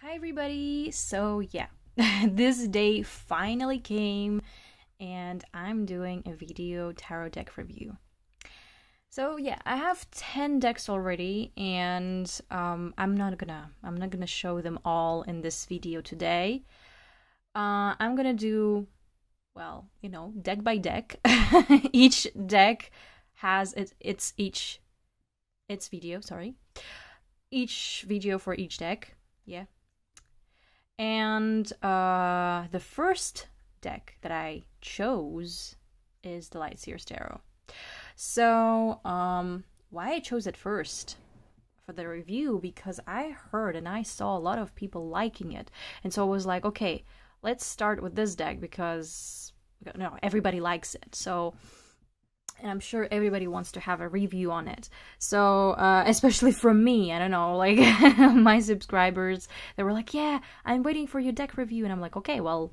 Hi, everybody. So, yeah, this day finally came, and I'm doing a video tarot deck review. So, yeah, I have 10 decks already, and um, I'm not gonna I'm not gonna show them all in this video today. Uh, I'm gonna do well, you know, deck by deck. each deck has its, its each its video, sorry. Each video for each deck. Yeah, and uh, the first deck that I chose is the Light Seer's Tarot. So, um, why I chose it first for the review because I heard and I saw a lot of people liking it, and so I was like, okay, let's start with this deck because you know everybody likes it. So and I'm sure everybody wants to have a review on it. So, uh, especially from me, I don't know, like my subscribers, they were like, "Yeah, I'm waiting for your deck review," and I'm like, "Okay, well,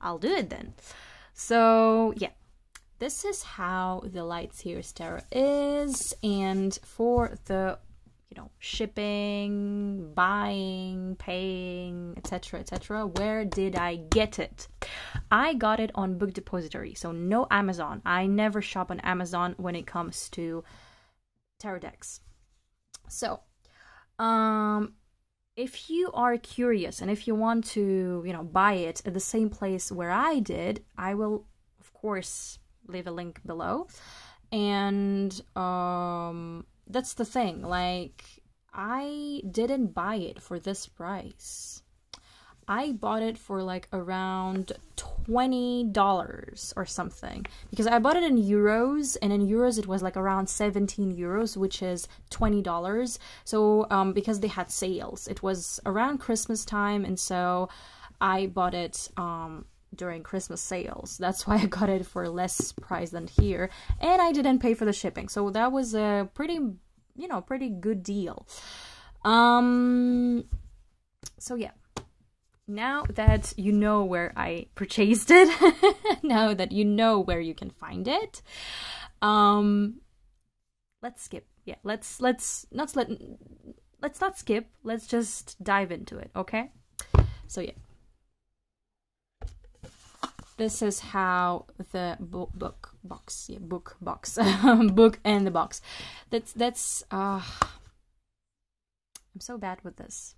I'll do it then." So, yeah, this is how the Light Tarot is, and for the you know shipping buying paying etc etc where did i get it i got it on book depository so no amazon i never shop on amazon when it comes to tarot decks so um if you are curious and if you want to you know buy it at the same place where i did i will of course leave a link below and um that's the thing. Like, I didn't buy it for this price. I bought it for like around $20 or something because I bought it in euros and in euros it was like around 17 euros which is $20 so um, because they had sales it was around Christmas time and so I bought it um, during Christmas sales. That's why I got it for less price than here. And I didn't pay for the shipping. So that was a pretty, you know, pretty good deal. Um so yeah. Now that you know where I purchased it, now that you know where you can find it, um let's skip. Yeah, let's let's not let let's not skip. Let's just dive into it, okay? So yeah this is how the book, book box yeah book box book and the box that's that's uh i'm so bad with this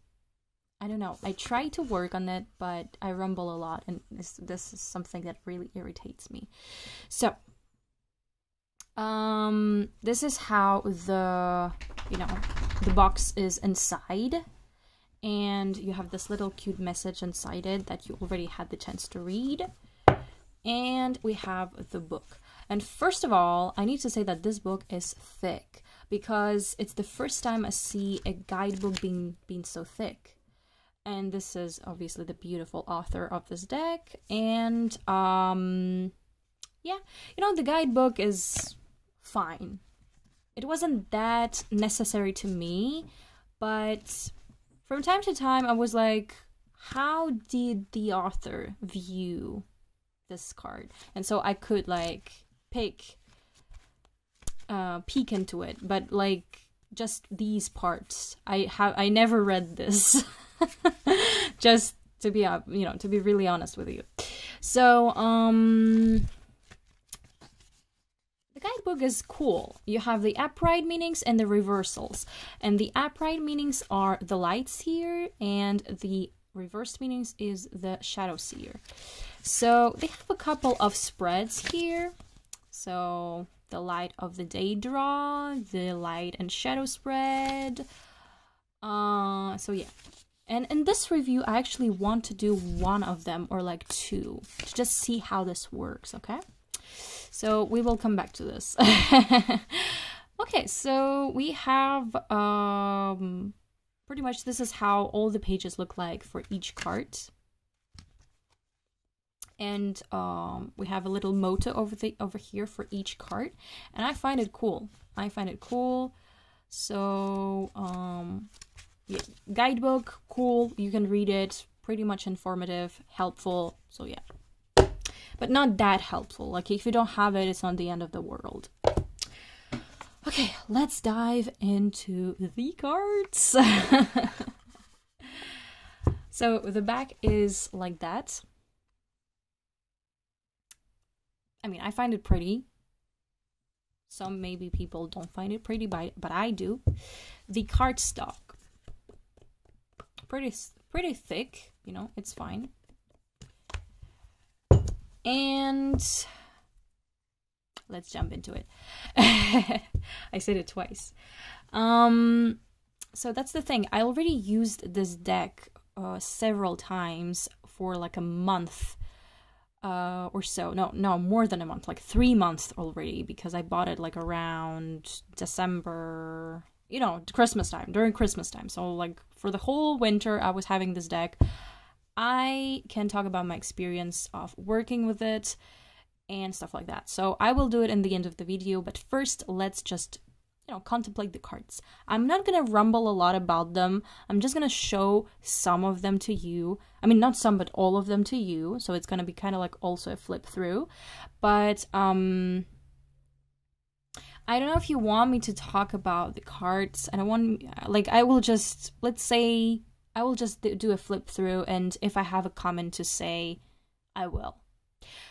i don't know i try to work on it but i rumble a lot and this this is something that really irritates me so um this is how the you know the box is inside and you have this little cute message inside it that you already had the chance to read and we have the book. And first of all, I need to say that this book is thick because it's the first time I see a guidebook being being so thick. And this is obviously the beautiful author of this deck. And um yeah, you know the guidebook is fine. It wasn't that necessary to me, but from time to time I was like, how did the author view this card and so i could like pick uh peek into it but like just these parts i have i never read this just to be uh, you know to be really honest with you so um the guidebook is cool. You have the upright meanings and the reversals. And the upright meanings are the light seer and the reversed meanings is the shadow seer. So they have a couple of spreads here. So the light of the day draw, the light and shadow spread. Uh, so yeah. And in this review, I actually want to do one of them or like two to just see how this works, okay? So we will come back to this. okay, so we have um, pretty much this is how all the pages look like for each card and um, we have a little motto over the over here for each card and I find it cool I find it cool so um, guidebook cool you can read it pretty much informative helpful so yeah but not that helpful like if you don't have it it's not the end of the world okay let's dive into the cards so the back is like that. I mean, I find it pretty. Some maybe people don't find it pretty, but but I do. The cardstock, pretty pretty thick. You know, it's fine. And let's jump into it. I said it twice. Um, so that's the thing. I already used this deck uh, several times for like a month uh, or so. No, no, more than a month, like three months already, because I bought it like around December, you know, Christmas time, during Christmas time. So, like, for the whole winter, I was having this deck. I can talk about my experience of working with it and stuff like that. So, I will do it in the end of the video, but first, let's just you know, contemplate the cards. I'm not gonna rumble a lot about them. I'm just gonna show some of them to you. I mean, not some, but all of them to you. So it's gonna be kind of like also a flip through. But um, I don't know if you want me to talk about the cards. And I don't want like I will just let's say I will just do a flip through, and if I have a comment to say, I will.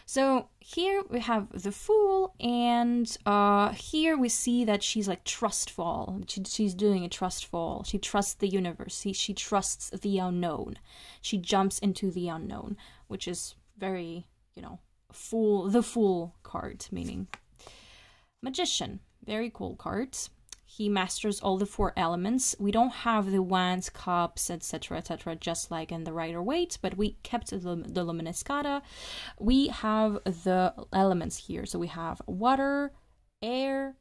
So here we have the fool, and uh, here we see that she's like trustful. She, she's doing a trustful. She trusts the universe. She, she trusts the unknown. She jumps into the unknown, which is very, you know, fool. The fool card, meaning magician. Very cool cards he masters all the four elements. We don't have the wands, cups, etc., etc., just like in the Rider Waite, but we kept the, the lemniscate. We have the elements here. So we have water, air,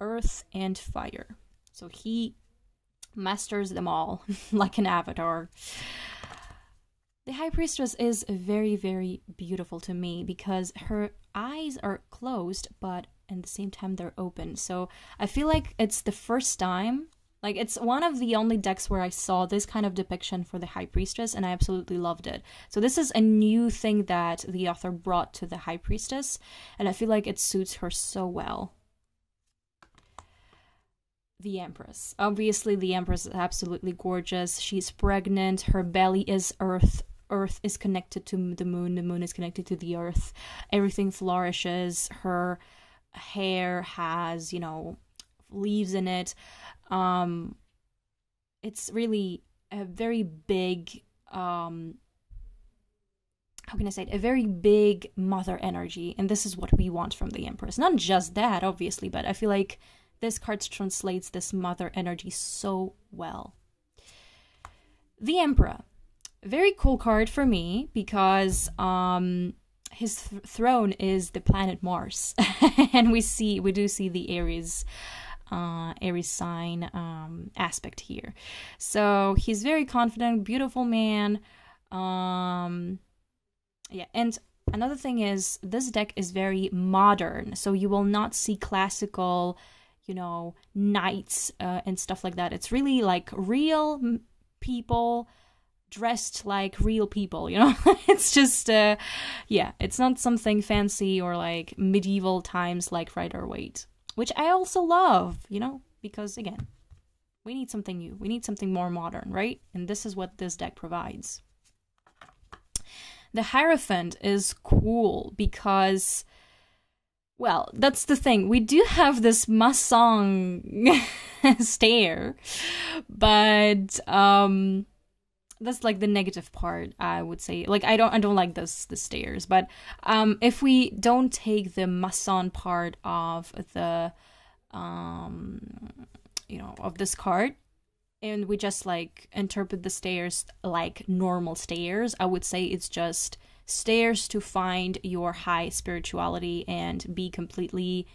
earth, and fire. So he masters them all like an avatar. The High Priestess is very, very beautiful to me because her eyes are closed, but and the same time they're open. So I feel like it's the first time, like it's one of the only decks where I saw this kind of depiction for the High Priestess, and I absolutely loved it. So this is a new thing that the author brought to the High Priestess, and I feel like it suits her so well. The Empress. Obviously, the Empress is absolutely gorgeous. She's pregnant. Her belly is earth earth is connected to the moon the moon is connected to the earth everything flourishes her hair has, you know, leaves in it. Um, it's really a very big, um, how can I say it? A very big mother energy. And this is what we want from the Empress. Not just that, obviously, but I feel like this card translates this mother energy so well. The Emperor. Very cool card for me because um, his th- throne is the planet Mars, and we see we do see the Aries. Uh, Aries sign um, aspect here. So he's very confident, beautiful man. Um, yeah, and another thing is this deck is very modern, so you will not see classical, you know, knights uh, and stuff like that. It's really like real people dressed like real people, you know? it's just, uh, yeah, it's not something fancy or like medieval times like Rider Waite, which I also love, you know? Because again, we need something new. We need something more modern, right? And this is what this deck provides. The Hierophant is cool because, well, that's the thing. We do have this Mason stare, but um, that's like the negative part i would say. Like i don't i don't like this the stairs but um if we don't take the mason part of the um you know of this card and we just like interpret the stairs like normal stairs i would say it's just stairs to find your high spirituality and be completely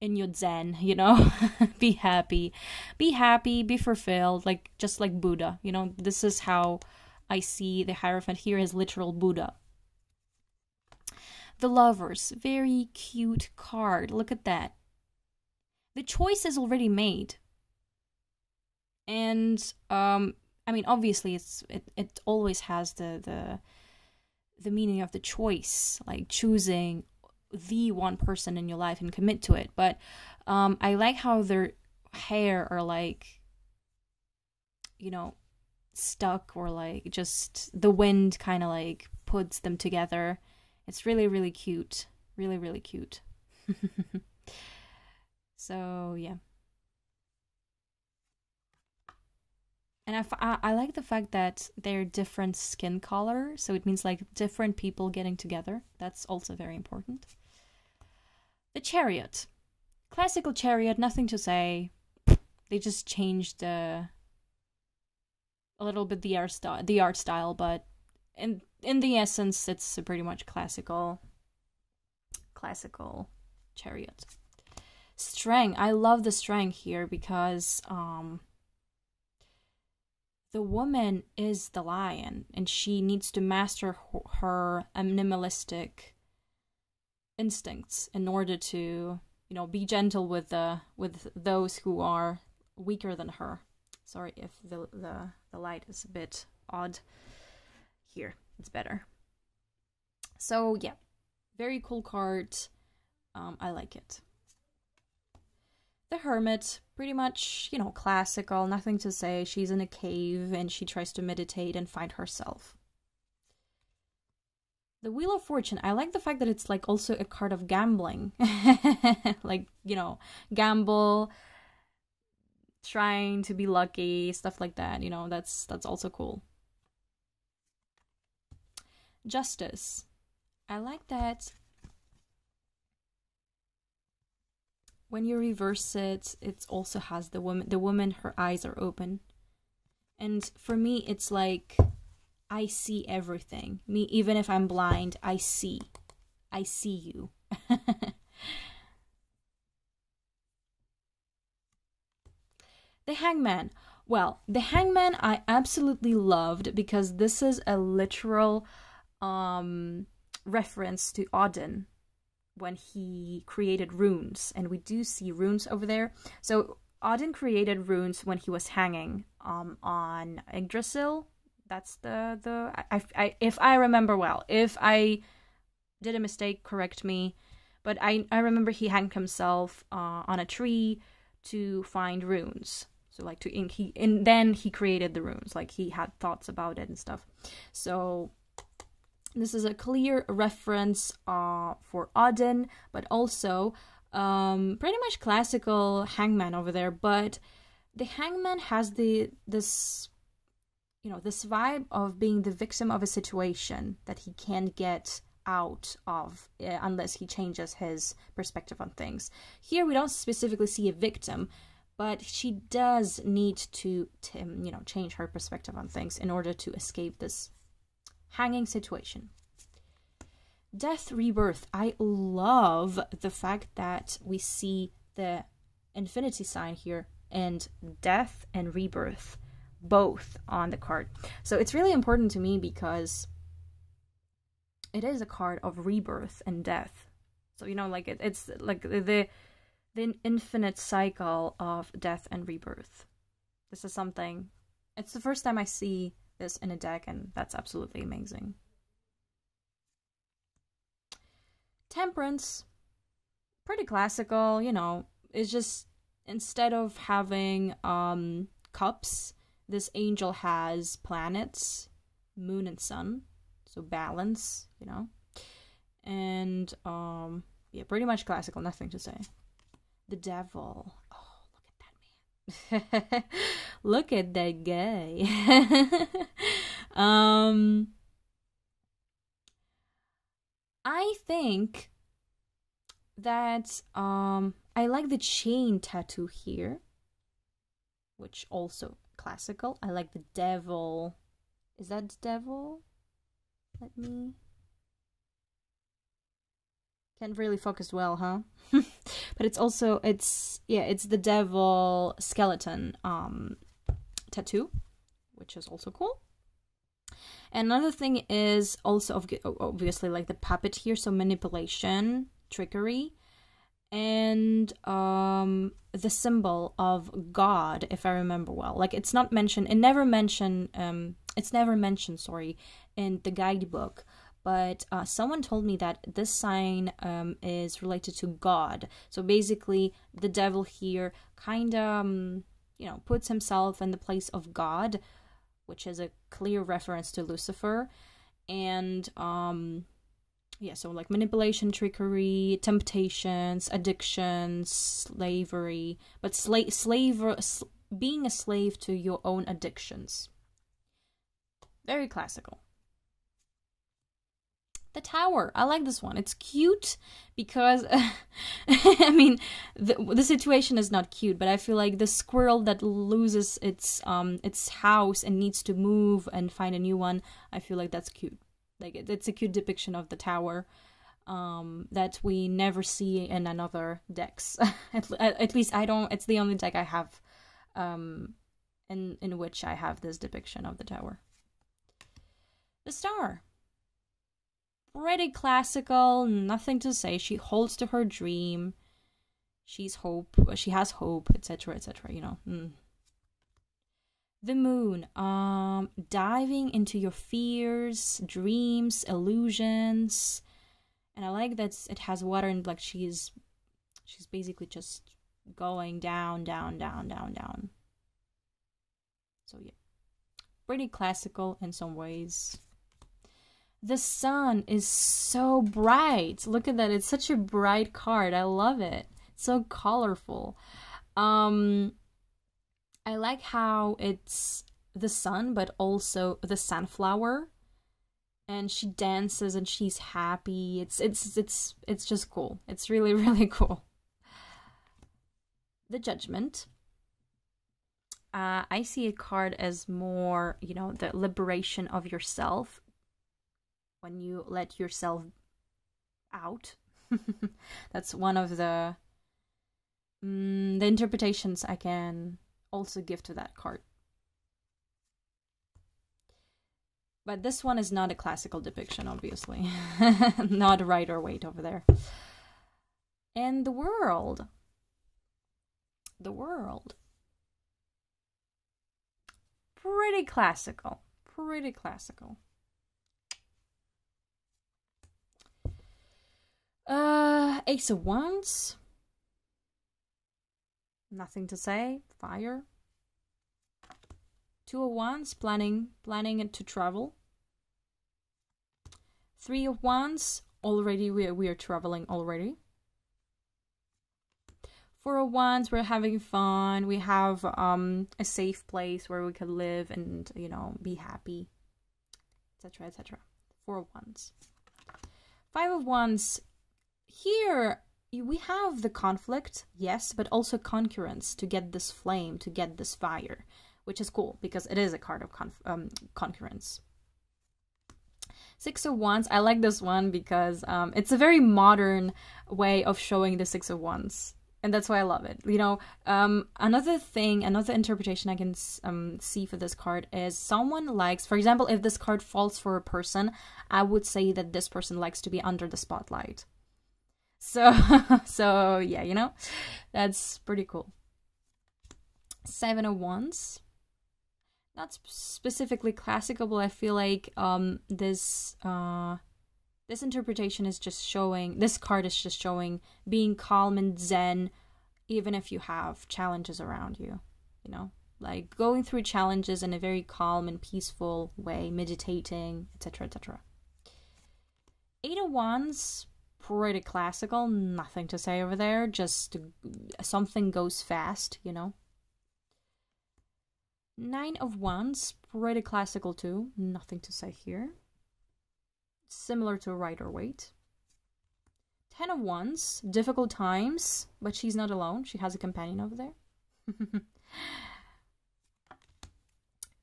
in your zen you know? Be happy. Be happy be fulfilled like just like buddha you know? This is how i see the hierophant. Here as literal buddha. The lovers very cute card. Look at that. The choice is already made. And um i mean obviously it's it, it always has the the the meaning of the choice like choosing the one person in your life and commit to it. But um, I like how their hair are like, you know, stuck or like just the wind kind of like puts them together. It's really, really cute. Really, really cute. so, yeah. And I, I like the fact that they're different skin color, so it means like different people getting together. That's also very important. The chariot. Classical chariot, nothing to say. They just changed the a little bit the art style, the art style, but in in the essence, it's pretty much classical, classical chariot. Strength. I love the strength here because um, the woman is the lion, and she needs to master her animalistic instincts in order to, you know, be gentle with the with those who are weaker than her. Sorry if the the the light is a bit odd here. It's better. So yeah, very cool card. Um, I like it. The Hermit, pretty much, you know, classical, nothing to say. She's in a cave and she tries to meditate and find herself. The Wheel of Fortune, I like the fact that it's like also a card of gambling. like, you know, gamble, trying to be lucky, stuff like that. You know, that's that's also cool. Justice. I like that when you reverse it, it also has the woman the woman her eyes are open. And for me it's like I see everything. Me even if I'm blind, I see. I see you. The Hangman. Well, The Hangman I absolutely loved because this is a literal um, reference to Odin when he created runes, and we do see runes over there. So Odin created runes when he was hanging um, on Yggdrasil. That's the the I, I, if I remember well. If I did a mistake, correct me. But I I remember he hanged himself uh, on a tree to find runes. So like to ink he and then he created the runes. Like he had thoughts about it and stuff. So this is a clear reference uh, for Odin, but also um, pretty much classical hangman over there. But the hangman has the this you know this vibe of being the victim of a situation that he can't get out of uh, unless he changes his perspective on things. Here we don't specifically see a victim, but she does need to, to you know change her perspective on things in order to escape this hanging situation. Death rebirth. I love the fact that we see the infinity sign here and death and rebirth both on the card. So it's really important to me because it is a card of rebirth and death. So you know like it, it's like the the infinite cycle of death and rebirth. This is something, it's the first time I see this in a deck, and that's absolutely amazing. Temperance, pretty classical, you know, it's just instead of having um, cups, this angel has planets, moon and sun, so balance, you know. And um yeah, pretty much classical, nothing to say the devil. Oh, look at that man. look at that guy. um I think that um I like the chain tattoo here, which also classical. I like the devil. Is that the devil? Let me can't really focus well, huh? but it's also it's yeah, it's the devil skeleton um tattoo, which is also cool. Another thing is also obviously like the puppet here, so manipulation, trickery, and um the symbol of God, if I remember well. Like it's not mentioned, it never mentioned um it's never mentioned, sorry, in the guidebook but uh, someone told me that this sign um, is related to God. So basically, the devil here kind of, um, you know, puts himself in the place of God which is a clear reference to Lucifer, and um, yeah, so like manipulation, trickery, temptations, addictions, slavery, but slave, slave, sl- being a slave to your own addictions. Very classical. The tower. I like this one. It's cute because, I mean, the, the situation is not cute, but I feel like the squirrel that loses its um its house and needs to move and find a new one. I feel like that's cute. Like it's a cute depiction of the tower um, that we never see in another decks. at, at, least I don't. It's the only deck I have um, in in which I have this depiction of the tower. The star. Pretty classical, nothing to say. She holds to her dream. She's hope. She has hope, etc., etc. You know. Mm the moon um diving into your fears dreams illusions and i like that it has water and like she's she's basically just going down down down down down so yeah pretty classical in some ways the sun is so bright look at that it's such a bright card i love it it's so colorful um I like how it's the sun, but also the sunflower, and she dances and she's happy. It's it's it's it's just cool. It's really really cool. The Judgment. Uh, I see a card as more, you know, the liberation of yourself when you let yourself out. That's one of the mm, the interpretations I can also give to that card. But this one is not a classical depiction, obviously. not a Rider-Waite over there. And the world. The world. Pretty classical. Pretty classical. Uh, Ace of Wands. Nothing to say. Fire. Two of Wands, planning, planning to travel. Three of Wands, already we are, we are traveling already. Four of Wands, we're having fun. We have um a safe place where we can live and you know be happy, etc. etc. Four of Wands. Five of Wands. Here we have the conflict, yes, but also concurrence to get this flame, to get this fire, which is cool because it is a card of um, concurrence. Six of Wands, I like this one because um, it's a very modern way of showing the Six of Wands. And that's why I love it. You know, um, another thing, another interpretation I can um, see for this card is someone likes, for example, if this card falls for a person, I would say that this person likes to be under the spotlight so, so yeah, you know, that's pretty cool. Seven of Wands. Not specifically classical, but I feel like um this uh this interpretation is just showing this card is just showing being calm and zen even if you have challenges around you you know like going through challenges in a very calm and peaceful way meditating etc etc eight of wands pretty classical. Nothing to say over there. Just something goes fast, you know. Nine of Wands, pretty classical too. Nothing to say here. Similar to Rider-Waite. Ten of Wands, difficult times, but she's not alone. She has a companion over there.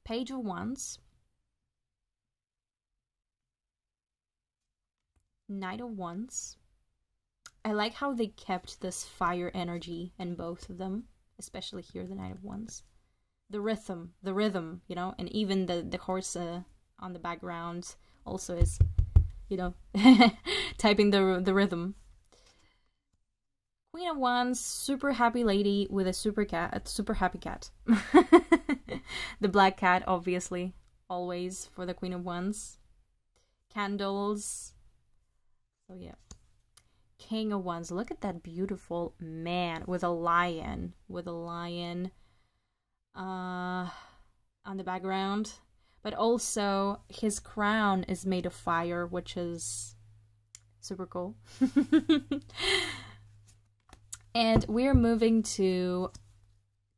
Page of Wands. Knight of Wands. I like how they kept this fire energy in both of them, especially here, the Knight of Wands. The rhythm, the rhythm, you know, and even the the horse uh, on the background also is, you know, typing the the rhythm. Queen of Wands, super happy lady with a super cat, a super happy cat. the black cat, obviously, always for the Queen of Wands. Candles, so yeah. King of Wands. Look at that beautiful man with a lion. With a lion uh on the background. but also his crown is made of fire, which is super cool. and we're moving to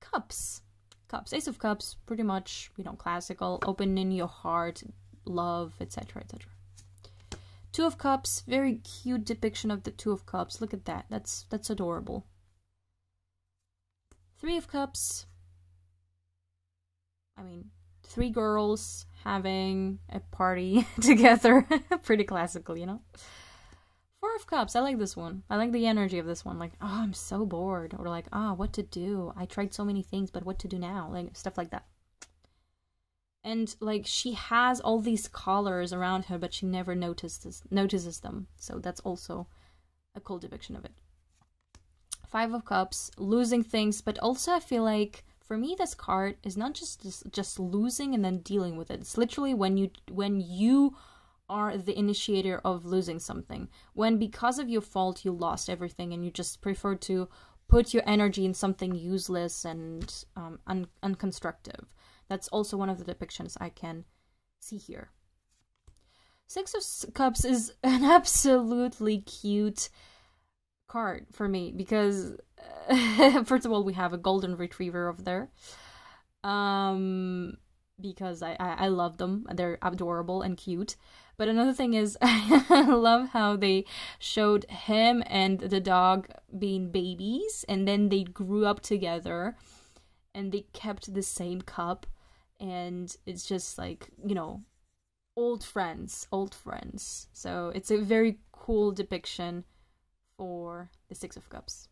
cups. Cups, Ace of Cups, pretty much, you know, classical, opening your heart, love, etc., etc. Two of Cups, very cute depiction of the Two of Cups. Look at that. That's that's adorable. Three of Cups. I mean, three girls having a party together. Pretty classical, you know? Four of Cups. I like this one. I like the energy of this one. Like, oh, I'm so bored. Or like, ah, oh, what to do? I tried so many things, but what to do now? Like, stuff like that. And like, she has all these collars around her, but she never notices notices them. So that's also a cool depiction of it. Five of Cups, losing things, but also I feel like for me this card is not just, just just losing and then dealing with it. It's literally when you when you are the initiator of losing something. When because of your fault you lost everything and you just prefer to put your energy in something useless and um, un- unconstructive. That's also one of the depictions I can see here. Six of Cups is an absolutely cute card for me because first of all we have a golden retriever over there. Um because I, I, I love them. They're adorable and cute. But another thing is i love how they showed him and the dog being babies and then they grew up together and they kept the same cup and it's just like you know old friends old friends so it's a very cool depiction for the Six of Cups.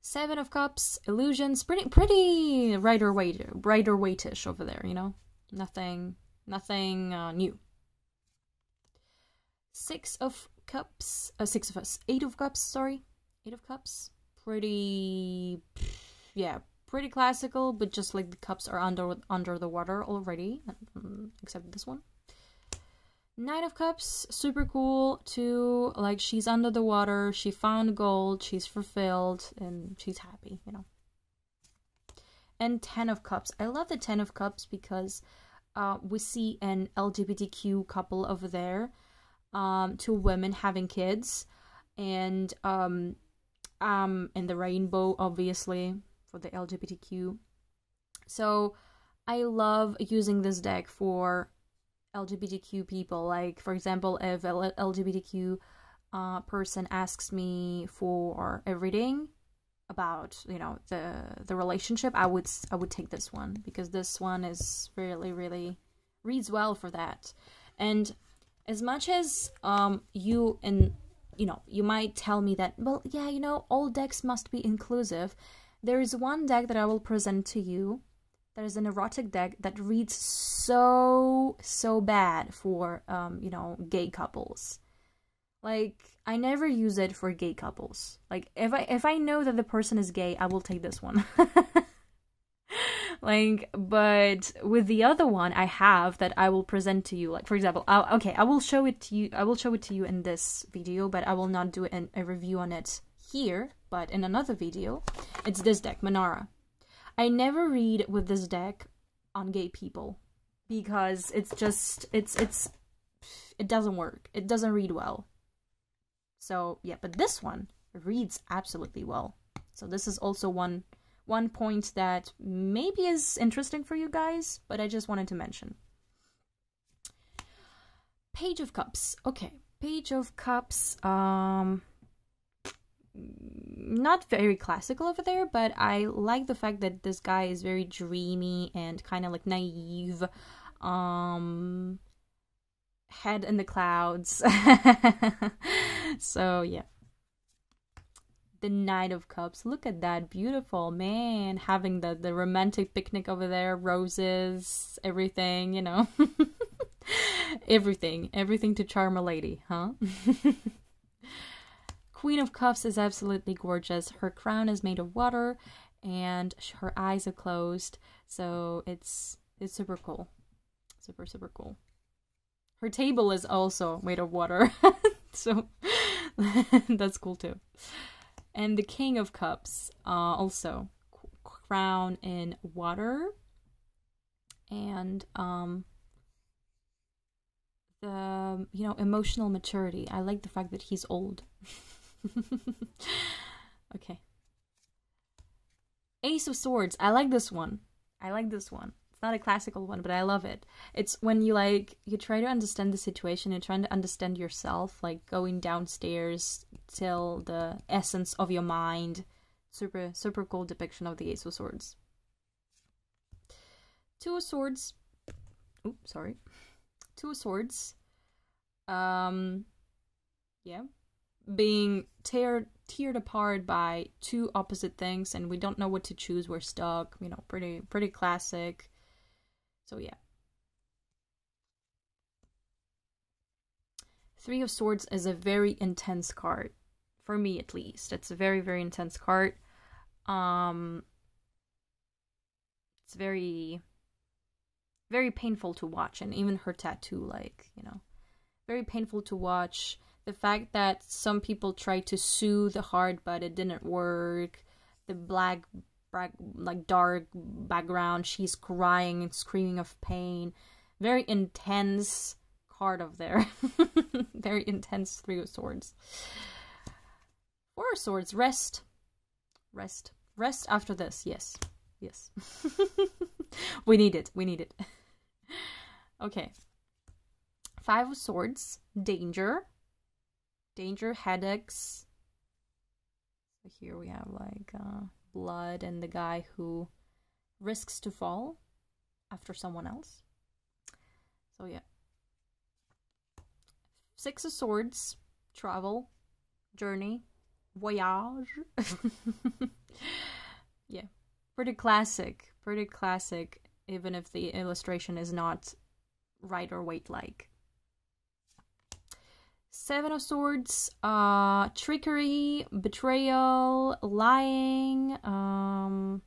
Seven of Cups, illusions, pretty pretty Rider Waite, Rider Waitish over there, you know, nothing nothing uh, new. Six of Cups, uh, six of us, eight of Cups, sorry, eight of Cups, pretty, yeah, pretty classical, but just like the cups are under under the water already, mm, except this one. Nine of Cups, super cool too. Like she's under the water, she found gold, she's fulfilled, and she's happy, you know. And Ten of Cups. I love the Ten of Cups because uh, we see an LGBTQ couple over there, um, two women having kids, and um, um, and the rainbow, obviously, for the LGBTQ. So I love using this deck for LGBTQ people. Like, for example, if a LGBTQ uh, person asks me for a reading about, you know, the the relationship, I would I would take this one because this one is really really reads well for that. And as much as um you and you know you might tell me that well yeah you know all decks must be inclusive there is one deck that i will present to you there's an erotic deck that reads so so bad for um you know gay couples. Like i never use it for gay couples. Like if i if i know that the person is gay i will take this one. Like but with the other one i have that i will present to you. Like for example I'll, okay i will show it to you i will show it to you in this video but i will not do an, a review on it here but in another video it's this deck Manara I never read with this deck on gay people because it's just it's it's it doesn't work. It doesn't read well. So, yeah, but this one reads absolutely well. So this is also one one point that maybe is interesting for you guys, but I just wanted to mention. Page of Cups. Okay. Page of Cups. Um not very classical over there, but I like the fact that this guy is very dreamy and kind of like naive. Um, head in the clouds. so, yeah. The Knight of Cups. Look at that. Beautiful. Man, having the, the romantic picnic over there, roses, everything, you know. everything. Everything to charm a lady, huh? Queen of Cups is absolutely gorgeous. Her crown is made of water and her eyes are closed. So it's it's super cool. Super super cool. Her table is also made of water. so that's cool too. And the King of Cups uh, also crown in water and um the you know emotional maturity. I like the fact that he's old. okay. Ace of Swords. I like this one. I like this one. It's not a classical one, but I love it. It's when you like you try to understand the situation, you're trying to understand yourself, like going downstairs till the essence of your mind. Super super cool depiction of the Ace of Swords. Two of Swords. Oops, sorry. Two of Swords. Um yeah. Being teared teared apart by two opposite things and we don't know what to choose. We're stuck you know pretty pretty classic. So yeah. Three of swords is a very intense card for me at least. It's a very very intense card. Um it's very very painful to watch and even her tattoo like you know very painful to watch the fact that some people tried to soothe the heart but it didn't work. The black like dark background she's crying and screaming of pain. Very intense card of there. Very intense three of swords. Four of swords. Rest. Rest. Rest after this. Yes. Yes. We need it. We need it. Okay. Five of swords. Danger danger headaches. So here we have like uh, blood and the guy who risks to fall after someone else. So yeah. Six of Swords, travel, journey, voyage. yeah, pretty classic, pretty classic, even if the illustration is not Rider-Waite Seven of Swords, uh, trickery, betrayal, lying. Um,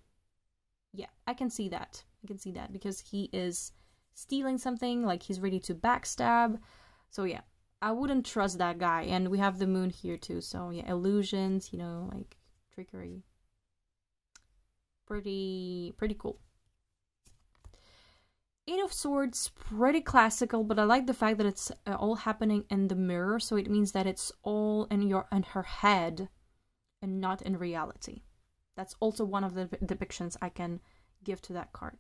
yeah, I can see that. I can see that because he is stealing something, like he's ready to backstab. So yeah, I wouldn't trust that guy. And we have the moon here too. So yeah, illusions, you know, like trickery. Pretty, pretty cool. Eight of Swords, pretty classical, but I like the fact that it's uh, all happening in the mirror, so it means that it's all in your in her head and not in reality. That's also one of the depictions I can give to that card.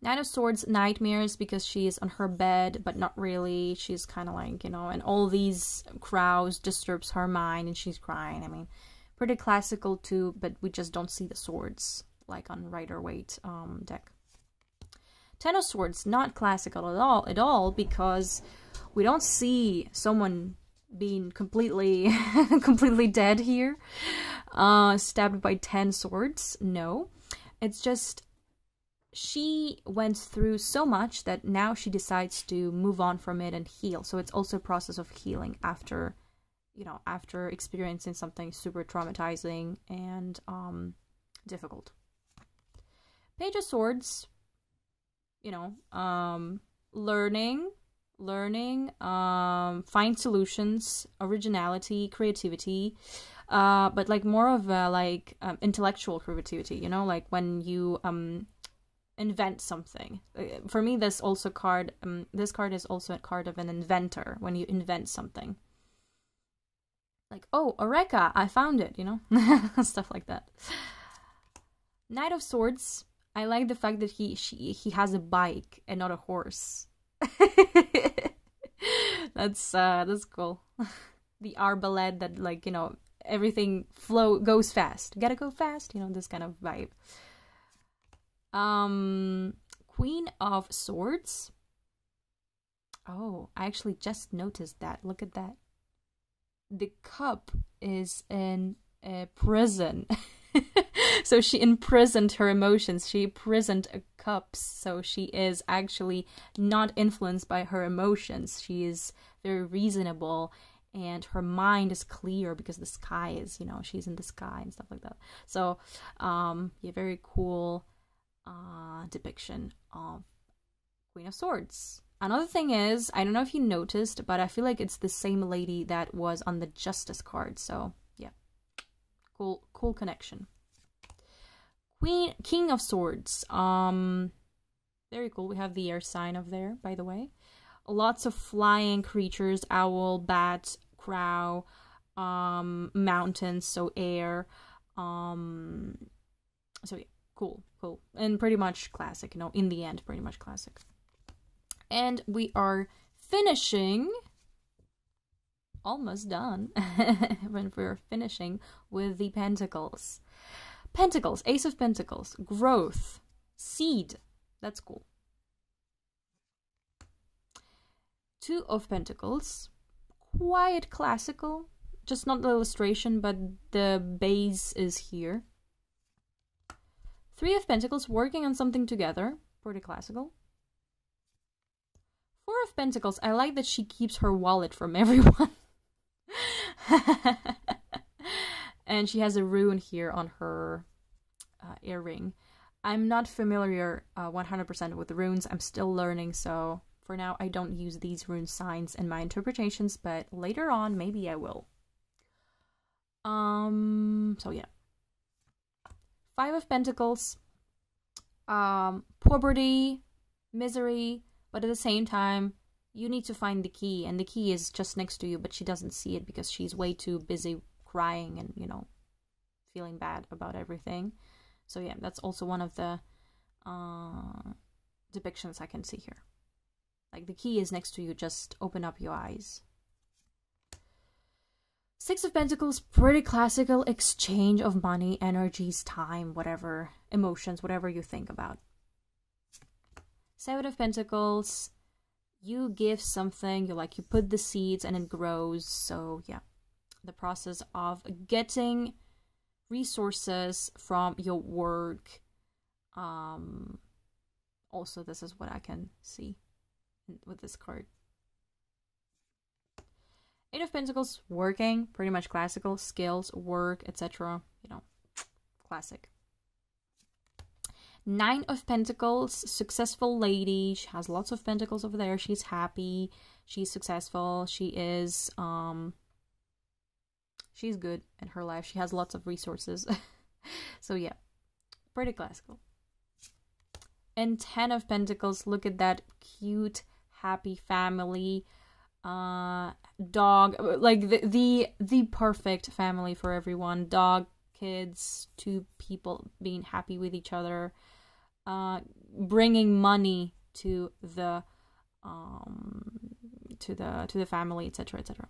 Nine of Swords, nightmares because she is on her bed, but not really. She's kind of like, you know, and all these crowds disturbs her mind and she's crying. I mean, pretty classical too, but we just don't see the swords like on Rider-Waite um, deck. Ten of Swords, not classical at all, at all, because we don't see someone being completely, completely dead here, uh, stabbed by ten swords. No, it's just she went through so much that now she decides to move on from it and heal. So it's also a process of healing after, you know, after experiencing something super traumatizing and um, difficult. Page of Swords, you know, um, learning, learning, um, find solutions, originality, creativity, uh, but like more of a like um, intellectual creativity, you know, like when you um invent something. Uh, for me, this also card, um, this card is also a card of an inventor when you invent something. Like, oh, Eureka, I found it, you know, stuff like that. Knight of Swords, I like the fact that he she he has a bike and not a horse. that's uh that's cool. the arbalete that like, you know, everything flow goes fast. Gotta go fast, you know, this kind of vibe. Um Queen of Swords. Oh, I actually just noticed that. Look at that. The cup is in a prison. so she imprisoned her emotions. She imprisoned a cups. So she is actually not influenced by her emotions. She is very reasonable and her mind is clear because the sky is, you know, she's in the sky and stuff like that. So, um, yeah, very cool uh, depiction of Queen of Swords. Another thing is, I don't know if you noticed, but I feel like it's the same lady that was on the Justice card. So cool cool connection. Queen King of Swords. Um Very cool. We have the air sign of there, by the way. Lots of flying creatures, owl, bat, crow, um, mountains, so air. Um, so yeah, cool, cool. And pretty much classic, you know, in the end, pretty much classic. And we are finishing almost done when we're finishing with the pentacles. Pentacles, Ace of Pentacles, growth, seed. That's cool. Two of Pentacles, quiet classical, just not the illustration, but the base is here. Three of Pentacles, working on something together, pretty classical. Four of Pentacles, I like that she keeps her wallet from everyone. and she has a rune here on her uh, earring. I'm not familiar uh, 100% with the runes. I'm still learning, so for now I don't use these rune signs in my interpretations, but later on maybe I will. Um, so yeah. Five of Pentacles. Um, poverty, misery, but at the same time, you need to find the key, and the key is just next to you, but she doesn't see it because she's way too busy crying and, you know, feeling bad about everything. So, yeah, that's also one of the uh, depictions I can see here. Like, the key is next to you, just open up your eyes. Six of Pentacles, pretty classical exchange of money, energies, time, whatever, emotions, whatever you think about. Seven of Pentacles, you give something, you like, you put the seeds and it grows. So, yeah, the process of getting resources from your work. Um, also, this is what I can see with this card. Eight of Pentacles, working, pretty much classical, skills, work, etc. You know, classic. Nine of Pentacles, successful lady. She has lots of pentacles over there. She's happy. She's successful. She is, um, she's good in her life. She has lots of resources. so yeah, pretty classical. And Ten of Pentacles, look at that cute, happy family uh dog like the the the perfect family for everyone dog kids two people being happy with each other uh bringing money to the um to the to the family etc etc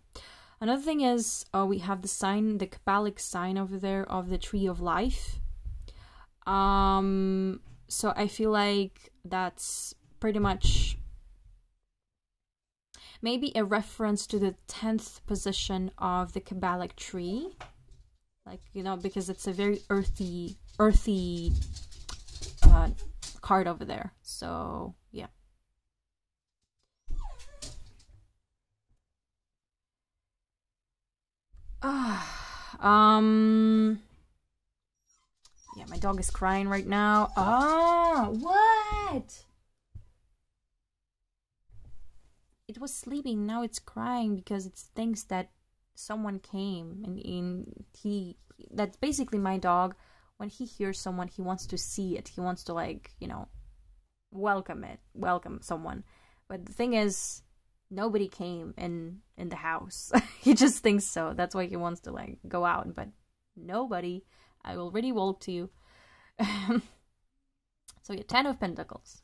another thing is uh, we have the sign the kabbalic sign over there of the tree of life um so i feel like that's pretty much maybe a reference to the 10th position of the Kabbalic tree. Like, you know, because it's a very earthy, earthy uh, card over there. So, yeah. Ah, um... Yeah, my dog is crying right now. Ah, what? it was sleeping now it's crying because it thinks that someone came and, and he that's basically my dog when he hears someone he wants to see it. He wants to like you know welcome it welcome someone. But the thing is nobody came in in the house. He just thinks so. That's why he wants to like go out. But nobody. I already woke to you. So yeah ten of pentacles.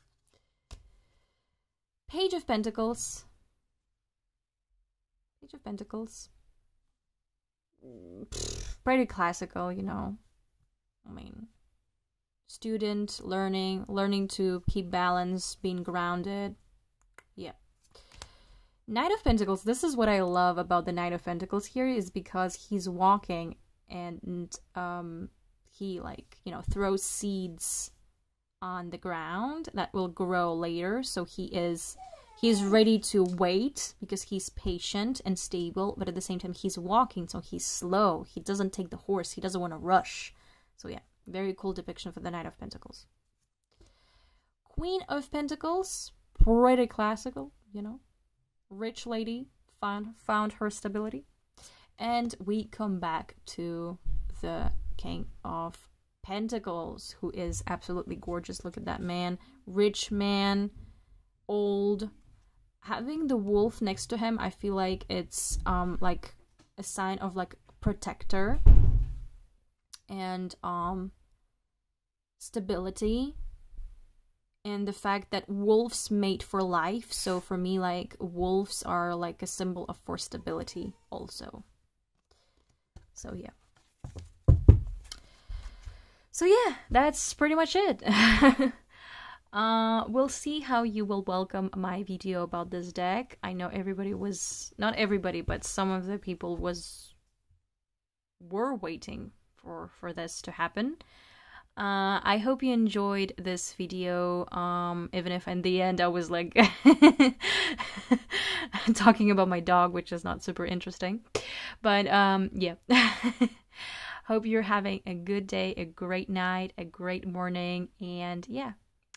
Page of pentacles. Page of Pentacles. Mm, pretty classical, you know. I mean, student, learning, learning to keep balance, being grounded. Yeah. Knight of Pentacles, this is what I love about the Knight of Pentacles here is because he's walking and um he like, you know, throws seeds on the ground that will grow later. So he is He's ready to wait because he's patient and stable, but at the same time, he's walking, so he's slow. He doesn't take the horse, he doesn't want to rush. So, yeah, very cool depiction for the Knight of Pentacles. Queen of Pentacles, pretty classical, you know. Rich lady, found, found her stability. And we come back to the King of Pentacles, who is absolutely gorgeous. Look at that man. Rich man, old. Having the wolf next to him, I feel like it's um like a sign of like protector and um stability and the fact that wolves mate for life. So for me like wolves are like a symbol of for stability also. So yeah. So yeah that's pretty much it. Uh we'll see how you will welcome my video about this deck. I know everybody was not everybody but some of the people was were waiting for for this to happen uh, I hope you enjoyed this video, um, even if in the end I was like talking about my dog, which is not super interesting. But um, yeah. hope you're having a good day, a great night, a great morning, and yeah.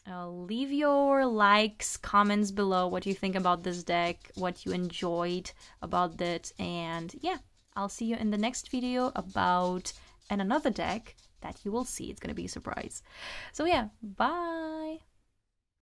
Uh, leave your likes, comments below what you think about this deck, what you enjoyed about it, and yeah, I'll see you in the next video about and another deck that you will see. It's going to be a surprise. So, yeah, bye.